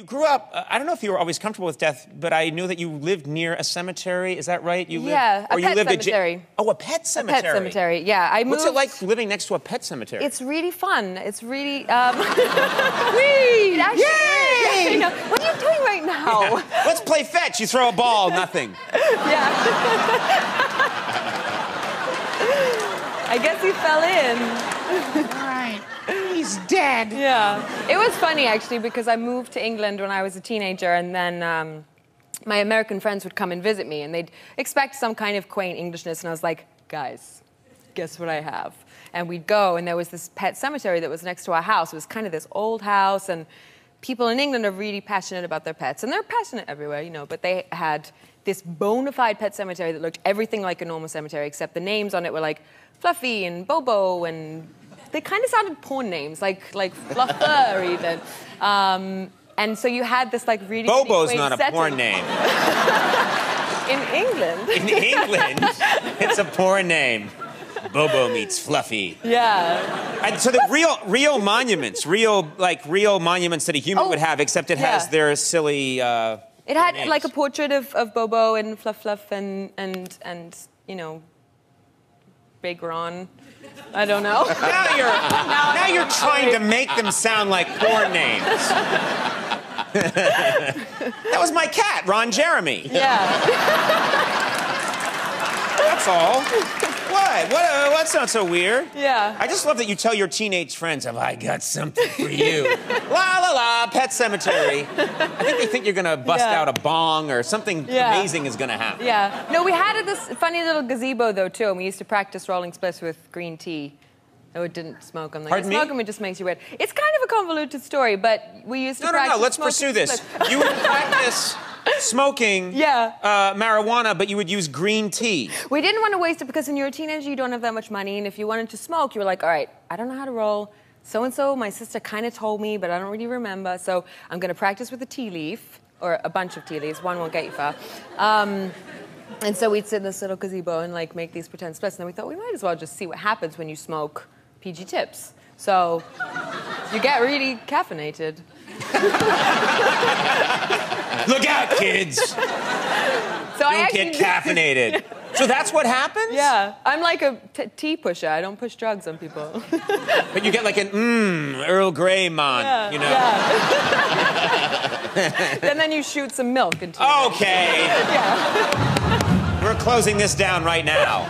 You grew up, uh, I don't know if you were always comfortable with death, but I knew that you lived near a cemetery. Is that right? You lived, Yeah, a or you pet lived at J- cemetery. oh, a pet cemetery. Pet cemetery. Yeah, I moved. What's it like living next to a pet cemetery? It's really fun. It's really. Um, Whee! It actually- Yay! I know. What are you doing right now? Let's play fetch. You throw a ball, nothing. Yeah. I guess he fell in. All right. He's dead. Yeah. It was funny actually because I moved to England when I was a teenager and then um, my American friends would come and visit me and they'd expect some kind of quaint Englishness and I was like, guys, guess what I have? And we'd go and there was this pet cemetery that was next to our house. It was kind of this old house and people in England are really passionate about their pets and they're passionate everywhere, you know, but they had this bona fide pet cemetery that looked everything like a normal cemetery except the names on it were like Fluffy and Bobo and they kind of sounded porn names, like like Fluffer even. Um, and so you had this like really Bobo's not a setting. porn name. in England. In England, it's a porn name. Bobo meets Fluffy. yeah, And so the real, real monuments, real like real monuments that a human Oh, would have, except it has their silly. Uh, it had names. like a portrait of, of Bobo and Fluff Fluff and and and you know, Big Ron. I don't know. Now you're now you're trying to make them sound like porn names. that was my cat, Ron Jeremy. yeah, That's all. What? What? Uh, that's not so weird. yeah. I just love that you tell your teenage friends, "Have I got something for you?" la la la, Pet Cemetery. I think they think you're gonna bust Yeah. out a bong or something Yeah. amazing is gonna happen. Yeah. No, we had this funny little gazebo though too, and we used to practice rolling spliffs with green tea. Though it didn't smoke them. Like, Pardon me? smoking it just makes you weird. It's kind of a convoluted story, but we used to No, no, practice no. Let's pursue this. You would practice smoking Yeah. uh, marijuana, but you would use green tea. We didn't want to waste it because when you're a teenager, you don't have that much money, and if you wanted to smoke, you were like, all right, I don't know how to roll. So and so, my sister kind of told me, but I don't really remember. So I'm going to practice with a tea leaf or a bunch of tea leaves. One won't get you far. Um, and so we'd sit in this little gazebo and like make these pretend spliffs. And then we thought we might as well just see what happens when you smoke PG tips. So you get really caffeinated. Look out, kids! So I Don't get caffeinated. So that's what happens? Yeah, I'm like a t- tea pusher. I don't push drugs on people. But you get like an mmm, Earl Grey man, you know? Yeah. and then you shoot some milk into. Okay. Yeah. We're closing this down right now.